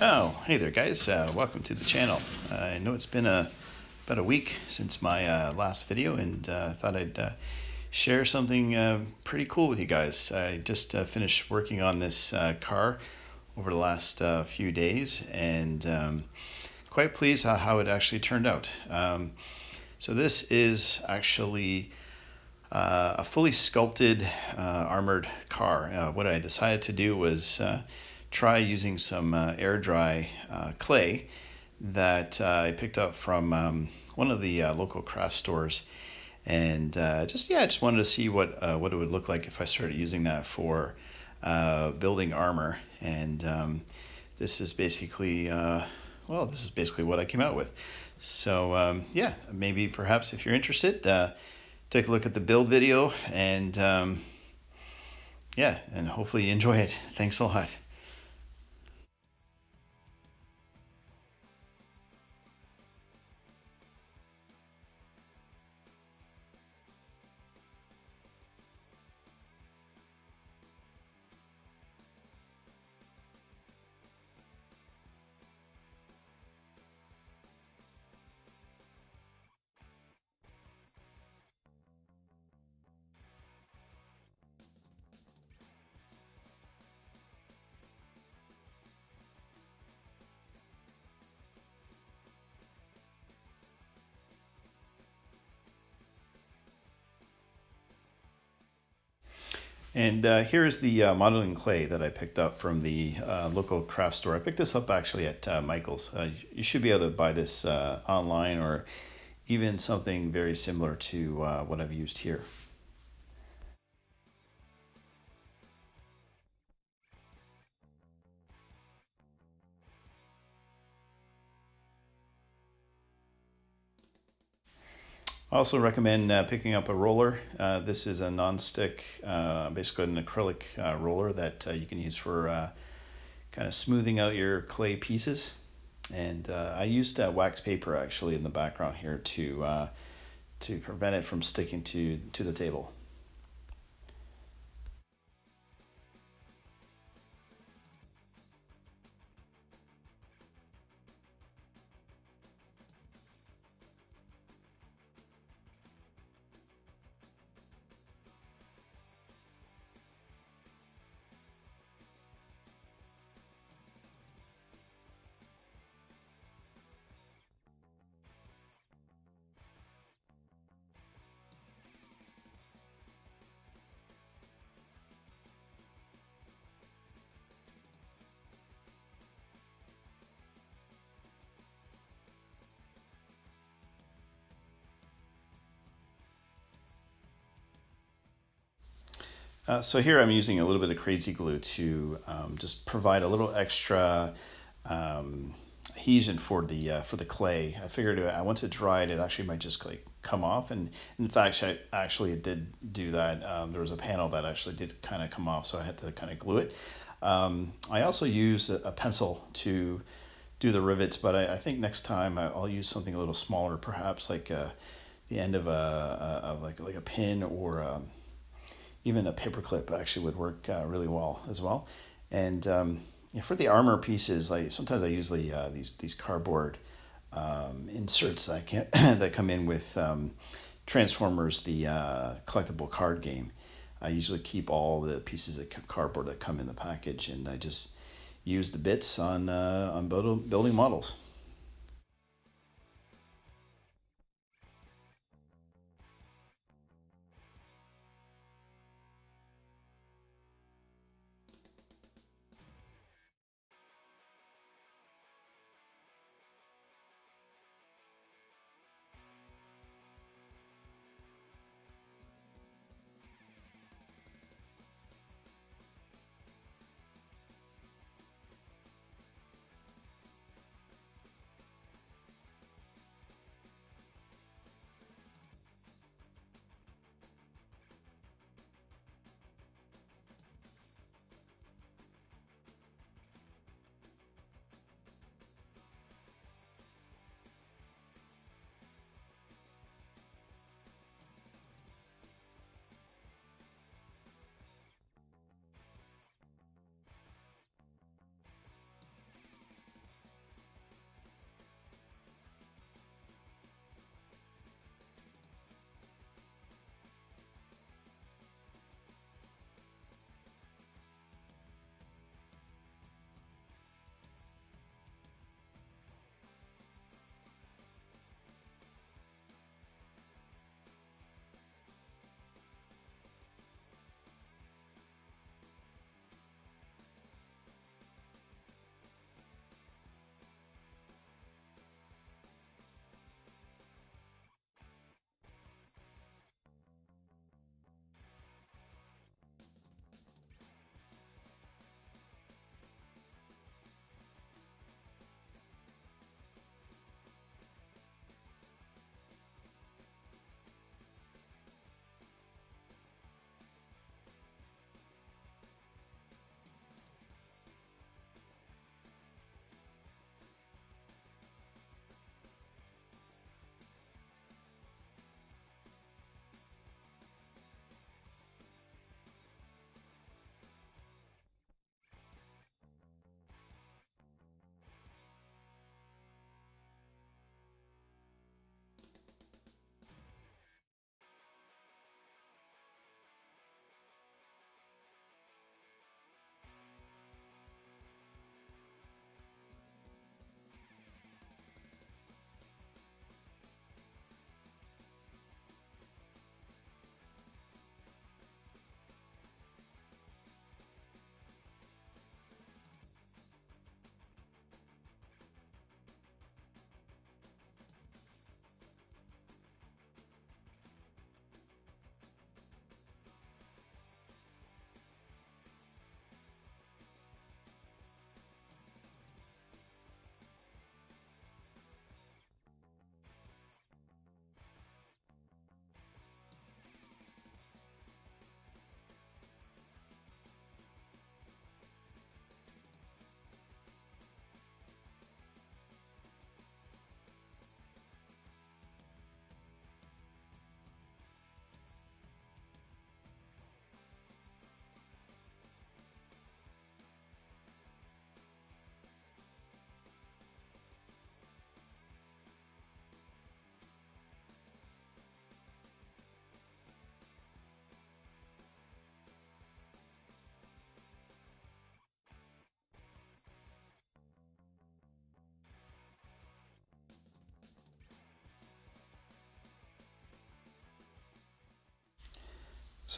Oh, hey there, guys. Uh, welcome to the channel. Uh, I know it's been a, about a week since my uh, last video, and uh, I thought I'd uh, share something uh, pretty cool with you guys. I just finished working on this car over the last few days, and um, quite pleased how, it actually turned out. Um, so this is actually a fully sculpted armored car. what I decided to do was try using some uh, air dry uh, clay that uh, I picked up from um, one of the uh, local craft stores. And uh, just, yeah, I just wanted to see what, what it would look like if I started using that for building armor. And um, this is basically, well, this is basically what I came out with. So um, yeah, maybe perhaps if you're interested, take a look at the build video and um, yeah, and hopefully you enjoy it. Thanks a lot. And uh, here's the uh, modeling clay that I picked up from the uh, local craft store. I picked this up actually at uh, Michael's. Uh, you should be able to buy this uh, online or even something very similar to what I've used here. I also recommend uh, picking up a roller. Uh, this is a non-stick, uh, basically an acrylic uh, roller that uh, you can use for uh, kind of smoothing out your clay pieces. And I used wax paper actually in the background here to to prevent it from sticking to to the table. Uh, so here I'm using a little bit of crazy glue to um, just provide a little extra um, adhesion for the uh, for the clay. I figured uh, once it dried, it actually might just like come off, and in fact, I, actually did do that. Um, there was a panel that actually did kind of come off, so I had to kind of glue it. Um, I also use a, pencil to do the rivets, but I, I, think next time I'll use something a little smaller, perhaps like uh, the end of a, a, a like like a pin or um, even a paper clip actually would work uh, really well as well. And um, for the armor pieces, like sometimes I usually uh, these these cardboard um, inserts that can that come in with um, Transformers, the uh, collectible card game. I usually keep all the pieces of cardboard that come in the package, and I just use the bits on uh, on building models.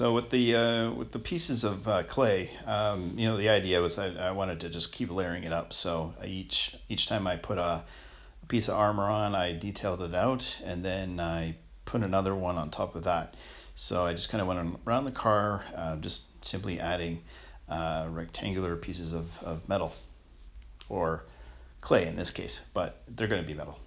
So with the uh, with the pieces of uh, clay, um, you know, the idea was I, I wanted to just keep layering it up. So each each time I put a, piece of armor on, I detailed it out, and then I put another one on top of that. So I just kind of went around the car, uh, just simply adding uh, rectangular pieces of, of metal, or clay in this case, but they're going to be metal.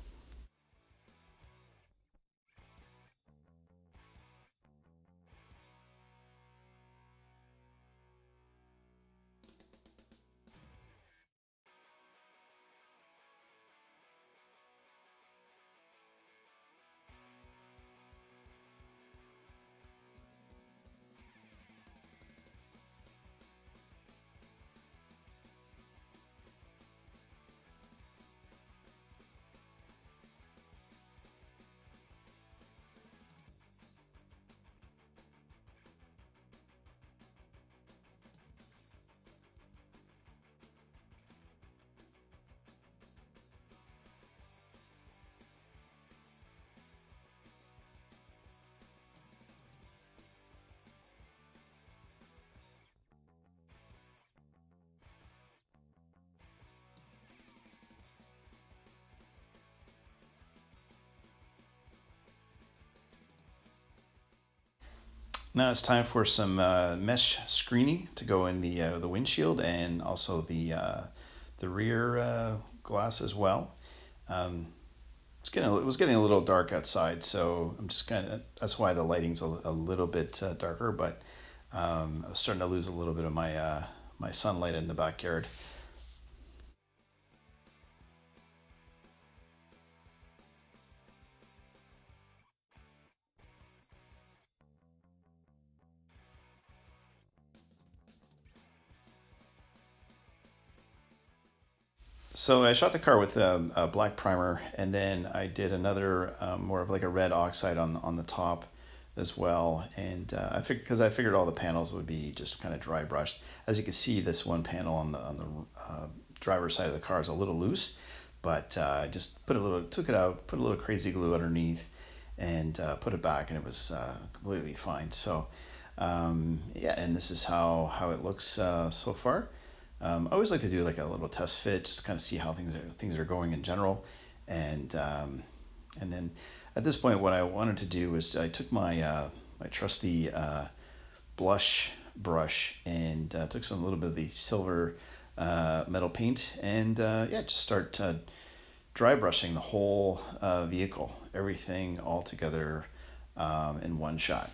Now it's time for some uh, mesh screening to go in the uh, the windshield and also the uh, the rear uh, glass as well. Um, it's getting it was getting a little dark outside, so I'm just kind of that's why the lighting's a, a little bit uh, darker. But um, I was starting to lose a little bit of my uh, my sunlight in the backyard. So I shot the car with a, a black primer, and then I did another um, more of like a red oxide on on the top as well. And uh, I figured because I figured all the panels would be just kind of dry brushed. As you can see, this one panel on the on the uh, driver's side of the car is a little loose, but uh, I just put a little took it out, put a little crazy glue underneath, and uh, put it back, and it was uh, completely fine. So um, yeah, and this is how how it looks uh, so far. Um, I always like to do like a little test fit, just kind of see how things are things are going in general, and um, and then at this point, what I wanted to do was I took my uh, my trusty uh, blush brush and uh, took some a little bit of the silver uh, metal paint and uh, yeah, just start uh, dry brushing the whole vehicle, everything all together um, in one shot.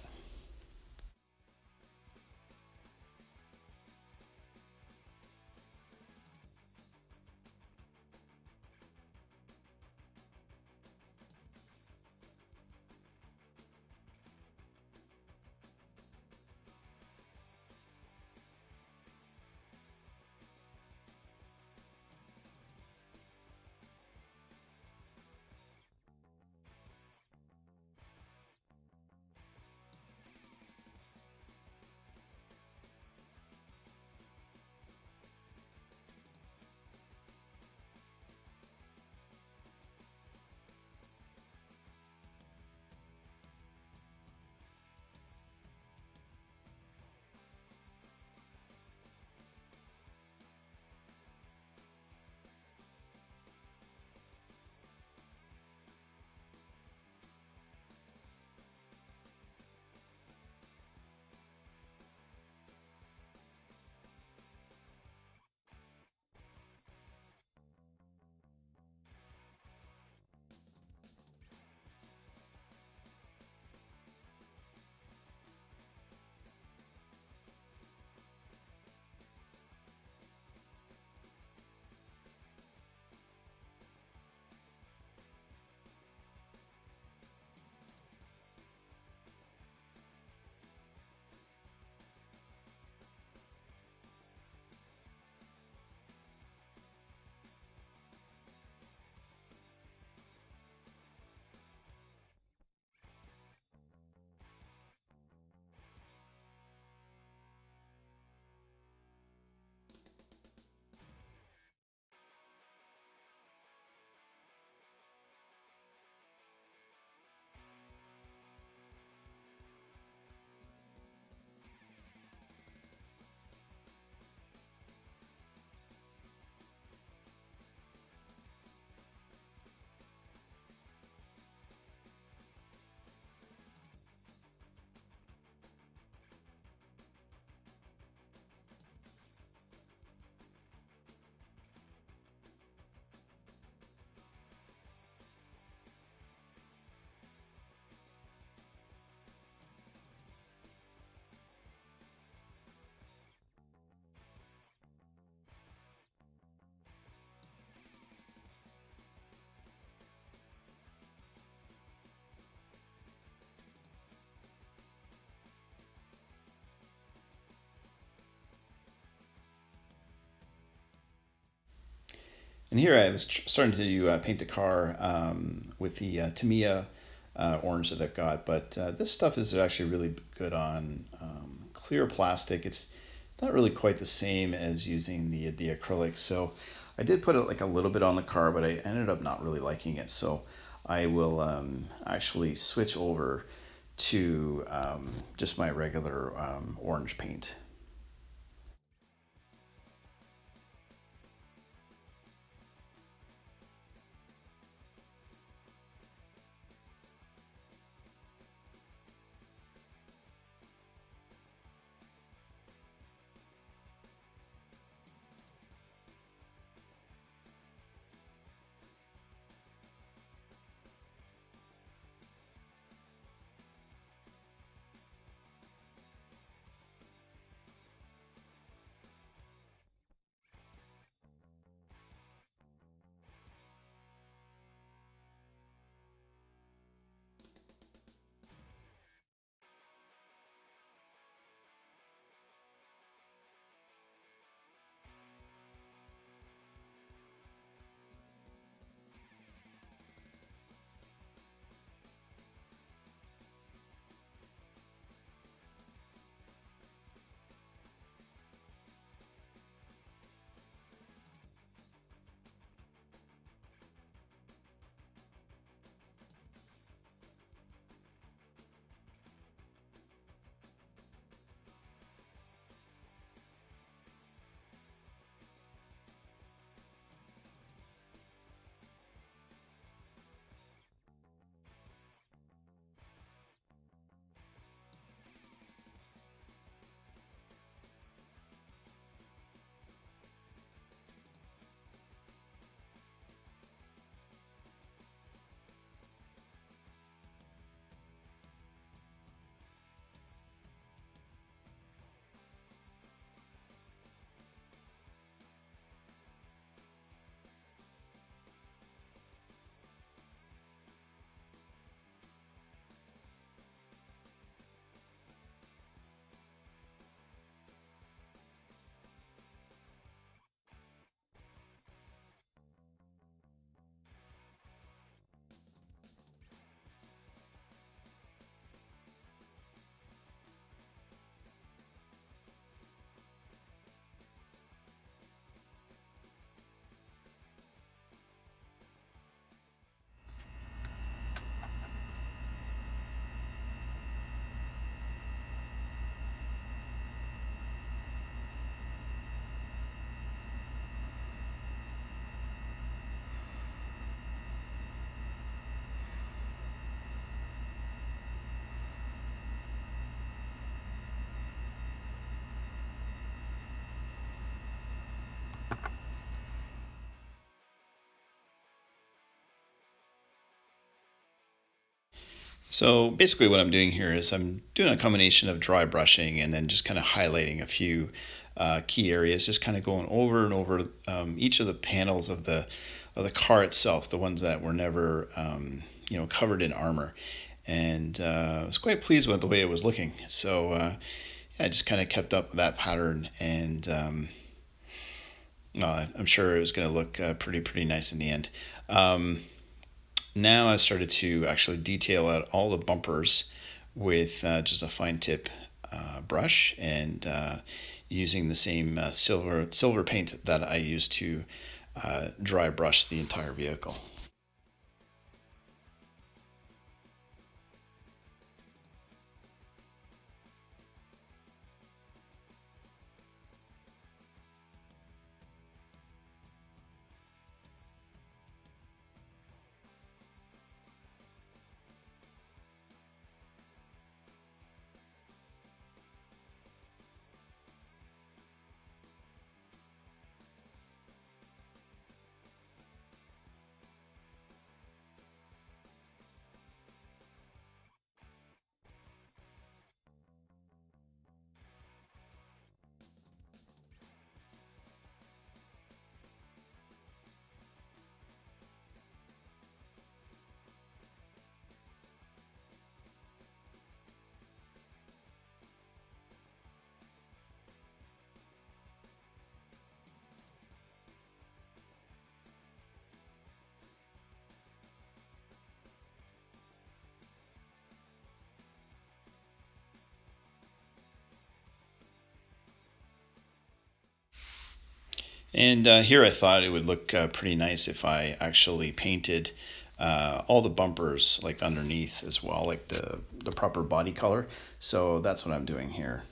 And here I was starting to uh, paint the car um, with the uh, Tamiya uh, orange that I've got, but uh, this stuff is actually really good on um, clear plastic. It's, not really quite the same as using the, the acrylic, so I did put it like a little bit on the car, but I ended up not really liking it, so I will um, actually switch over to um, just my regular um, orange paint. So basically what I'm doing here is I'm doing a combination of dry brushing and then just kind of highlighting a few uh, key areas, just kind of going over and over um, each of the panels of the of the car itself, the ones that were never um, you know covered in armor. And uh, I was quite pleased with the way it was looking. So uh, yeah, I just kind of kept up that pattern and um, I'm sure it was going to look uh, pretty, pretty nice in the end. Now I started to actually detail out all the bumpers with uh, just a fine tip uh, brush and uh, using the same uh, silver silver paint that I used to uh, dry brush the entire vehicle. And uh, here I thought it would look uh, pretty nice if I actually painted uh, all the bumpers like underneath as well, like the, the proper body color. So that's what I'm doing here.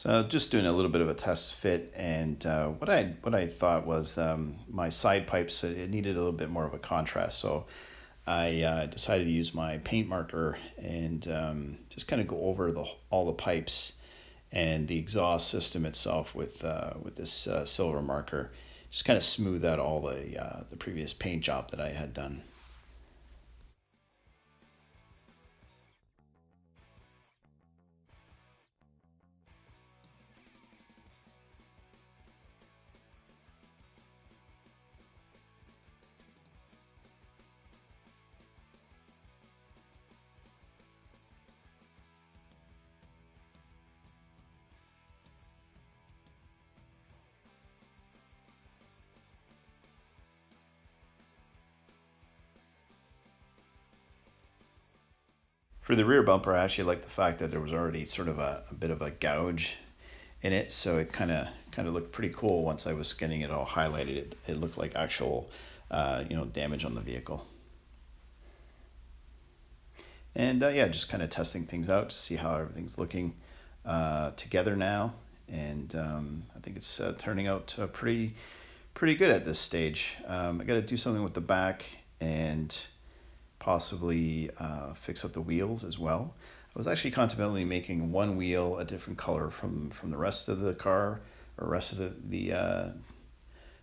So just doing a little bit of a test fit, and uh, what I what I thought was um, my side pipes it needed a little bit more of a contrast. So I uh, decided to use my paint marker and um, just kind of go over the all the pipes and the exhaust system itself with uh, with this uh, silver marker. Just kind of smooth out all the uh, the previous paint job that I had done. For the rear bumper, I actually like the fact that there was already sort of a, a bit of a gouge in it, so it kind of kind of looked pretty cool once I was getting it all highlighted. It, it looked like actual, uh, you know, damage on the vehicle. And uh, yeah, just kind of testing things out to see how everything's looking uh, together now. And um, I think it's uh, turning out uh, pretty, pretty good at this stage. Um, I got to do something with the back and possibly uh, fix up the wheels as well. I was actually contemplating making one wheel a different color from, from the rest of the car or rest of the, the, uh,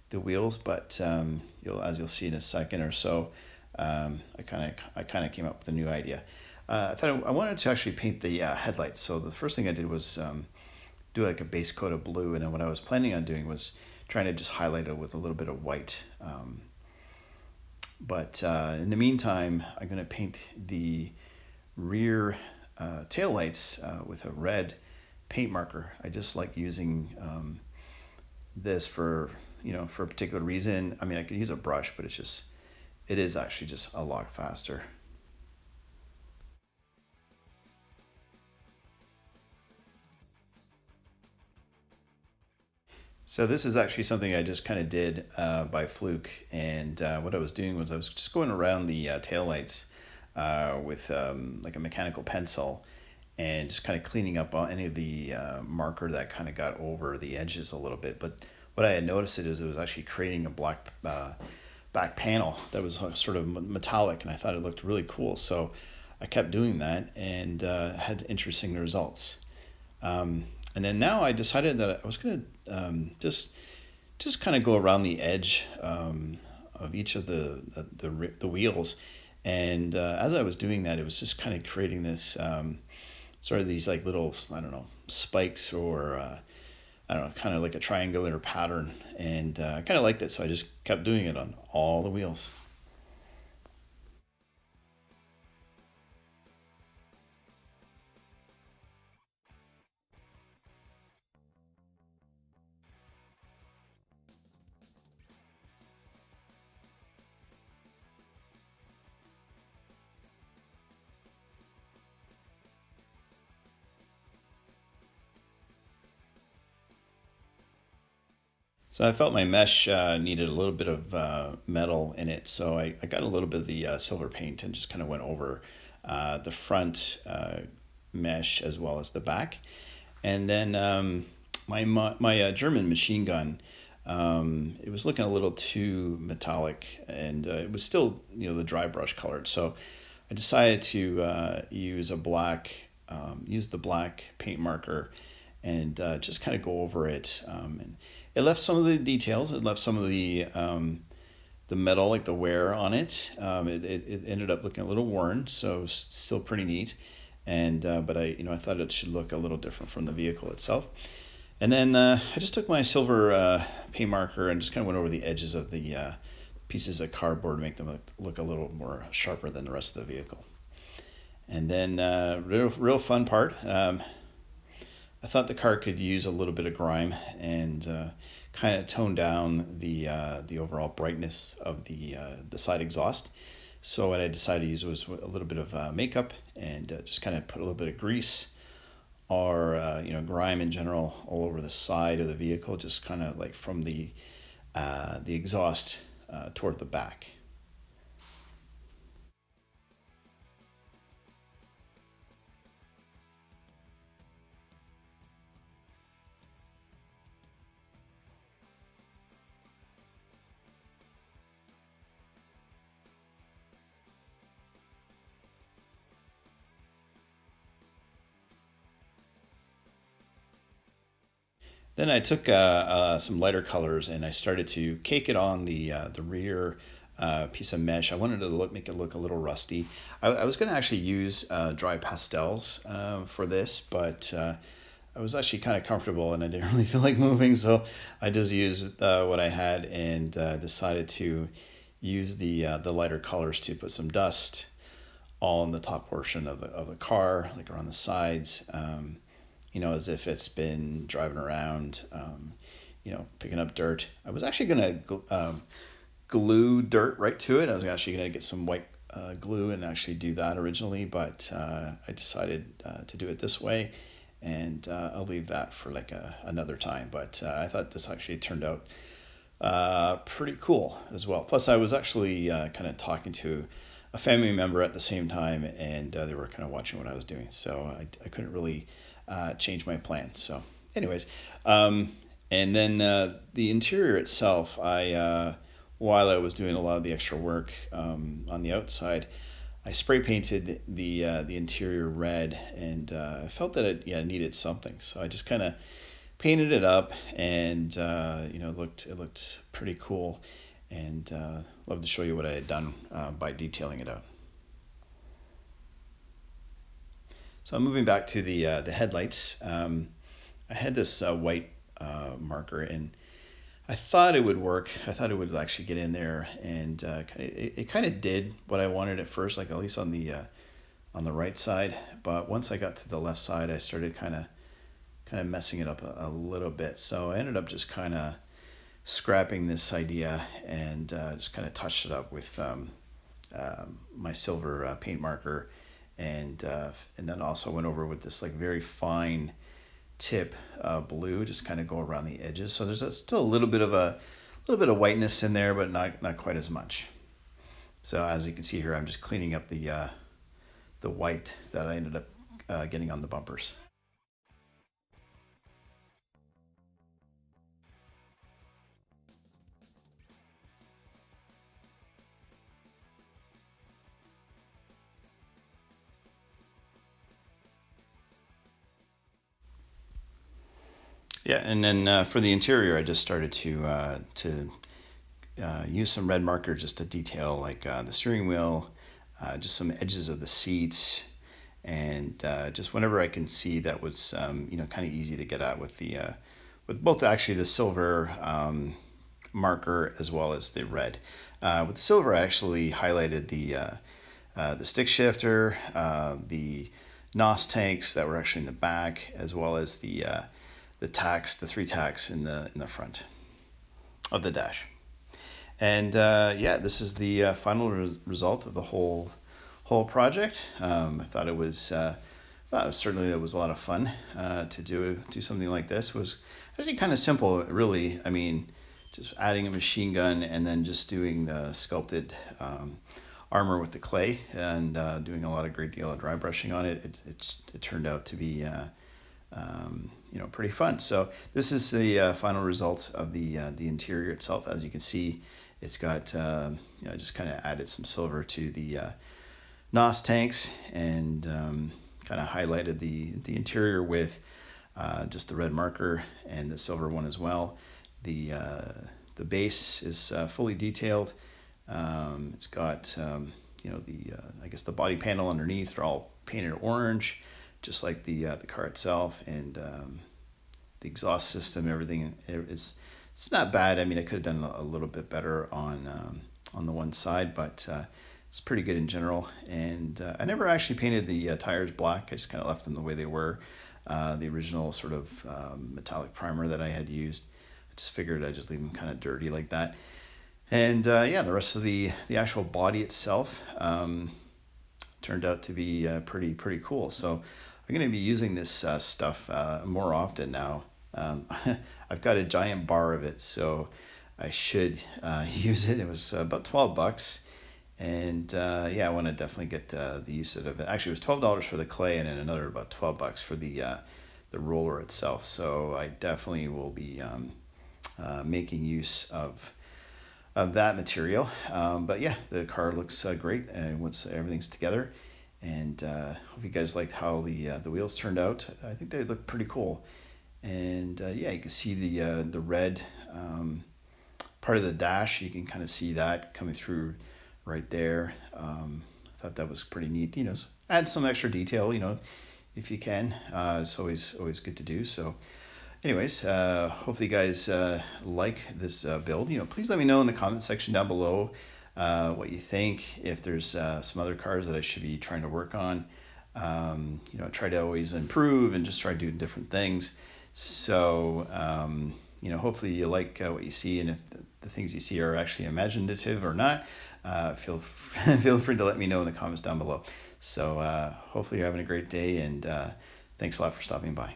the wheels, but um, you'll, as you'll see in a second or so, um, I kind of I kind of came up with a new idea. Uh, I thought I wanted to actually paint the uh, headlights. So the first thing I did was um, do like a base coat of blue, and then what I was planning on doing was trying to just highlight it with a little bit of white. Um, but uh, in the meantime, I'm going to paint the rear uh, tail lights uh, with a red paint marker. I just like using um, this for, you know, for a particular reason. I mean, I could use a brush, but it's just, it is actually just a lot faster. So this is actually something I just kind of did uh, by fluke, and uh, what I was doing was I was just going around the uh, taillights uh, with um, like a mechanical pencil and just kind of cleaning up any of the uh, marker that kind of got over the edges a little bit. But what I had noticed is it was actually creating a black uh, back panel that was uh, sort of metallic, and I thought it looked really cool. So I kept doing that and had interesting results. Um, and then now I decided that I was going to um, just just kind of go around the edge um, of each of the the, the, the wheels. And uh, as I was doing that, it was just kind of creating this um, sort of these like little I don't know spikes or uh, I don't know kind of like a triangular pattern. And uh, I kind of liked it, so I just kept doing it on all the wheels. So I felt my mesh uh, needed a little bit of uh, metal in it, so I, I got a little bit of the uh, silver paint and just kind of went over uh, the front uh, mesh as well as the back. And then um, my, my uh, German machine gun, um, it was looking a little too metallic and it was still, you know, the dry brush colored. So I decided to use a black, um, use the black paint marker and just kind of go over it. Um, and, it left some of the details. It left some of the um, the metal, like the wear on it. Um, it, it, it, ended up looking a little worn, so still pretty neat. And uh, but I you know I thought it should look a little different from the vehicle itself. And then uh, I just took my silver uh, paint marker and just kind of went over the edges of the uh, pieces of cardboard to make them look, look a little more sharper than the rest of the vehicle. And then uh, real real fun part. Um, I thought the car could use a little bit of grime and uh, kind of tone down the uh, the overall brightness of the uh, the side exhaust. So what I decided to use was a little bit of uh, makeup and uh, just kind of put a little bit of grease or uh, you know grime in general all over the side of the vehicle, just kind of like from the the exhaust toward the back. Then I took uh, uh, some lighter colors and I started to cake it on the uh, the rear uh, piece of mesh. I wanted to look make it look a little rusty. I, I was going to actually use uh, dry pastels uh, for this, but I was actually kind of comfortable and I didn't really feel like moving, so I just used what I had and decided to use the the lighter colors to put some dust all in the top portion of the, of the car, like around the sides. Um, you know, as if it's been driving around, um, you know, picking up dirt. I was actually going to um, glue dirt right to it. I was actually going to get some white uh, glue and actually do that originally, but uh, I decided uh, to do it this way and uh, I'll leave that for like a, another time. But uh, I thought this actually turned out uh, pretty cool as well. Plus, I was actually kind of talking to a family member at the same time, and they were kind of watching what I was doing, so I, I couldn't really uh, change my plan. So, anyways, um, and then uh, the interior itself, I uh, while I was doing a lot of the extra work um, on the outside, I spray painted the uh, the interior red, and uh, I felt that it yeah needed something. So I just kind of painted it up, and uh, you know it looked it looked pretty cool, and uh, love to show you what I had done by detailing it out. So I'm moving back to the uh, the headlights. Um, I had this uh, white uh, marker and I thought it would work. I thought it would actually get in there and uh, it, it kind of did what I wanted at first, like at least on the uh, on the right side. But once I got to the left side, I started kind of kind of messing it up a, a, little bit. So I ended up just kind of scrapping this idea and uh, just kind of touched it up with um, um my silver uh, paint marker and uh, and then also went over with this like very fine tip uh, blue, just kind of go around the edges. So there's a, still a little bit of a little bit of whiteness in there, but not not quite as much. So as you can see here, I'm just cleaning up the uh, the white that I ended up uh, getting on the bumpers. Yeah, and then uh, for the interior, I just started to uh, to uh, use some red marker just to detail like uh, the steering wheel, uh, just some edges of the seats, and uh, just whenever I can see that was um, you know kind of easy to get at with the with both actually the silver um, marker as well as the red. with the silver, I actually highlighted the the stick shifter, the NOS tanks that were actually in the back, as well as the the tacks, the three tacks in the in the front of the dash. And uh, yeah, this is the uh, final re result of the whole whole project. Um, I thought it was uh, well, certainly it was a lot of fun uh, to do do something like this. It was actually kind of simple, really. I mean, just adding a machine gun and then just doing the sculpted um, armor with the clay and uh, doing a lot of great deal of dry brushing on it. It, it, it turned out to be uh, um, you know, pretty fun. So this is the uh, final result of the uh, the interior itself. As you can see, it's got uh, you know just kind of added some silver to the uh, NOS tanks and um, kind of highlighted the the interior with uh, just the red marker and the silver one as well. The uh, the base is fully detailed. Um, it's got um, you know the I guess the body panel underneath are all painted orange just like the uh, the car itself and um, the exhaust system, everything is it's not bad. I mean, I could have done a little bit better on um, on the one side, but uh, it's pretty good in general. And uh, I never actually painted the uh, tires black. I just kind of left them the way they were. Uh, the original sort of um, metallic primer that I had used. I just figured I'd just leave them kind of dirty like that. And uh, yeah, the rest of the the actual body itself um, turned out to be pretty pretty cool. So I'm going to be using this uh, stuff uh, more often now. Um, I've got a giant bar of it, so I should uh, use it. It was about 12 bucks. And uh, yeah, I want to definitely get the use of it. Actually, it was $12 for the clay and then another about 12 bucks for the, the roller itself. So I definitely will be um, making use of of that material. Um, but yeah, the car looks uh, great and once everything's together. And uh, hope you guys liked how the uh, the wheels turned out. I think they look pretty cool. And uh, yeah, you can see the uh, the red um, part of the dash. You can kind of see that coming through right there. Um, I thought that was pretty neat. You know, add some extra detail. You know, if you can, uh, it's always always good to do. So anyways, uh, hopefully you guys uh, like this uh, build. You know, please let me know in the comment section down below uh, what you think. If there's uh, some other cars that I should be trying to work on, um, you know, try to always improve and just try to do different things. So, um, you know, hopefully you like uh, what you see, and if the, the, things you see are actually imaginative or not, feel feel free to let me know in the comments down below. So, hopefully you're having a great day, and thanks a lot for stopping by.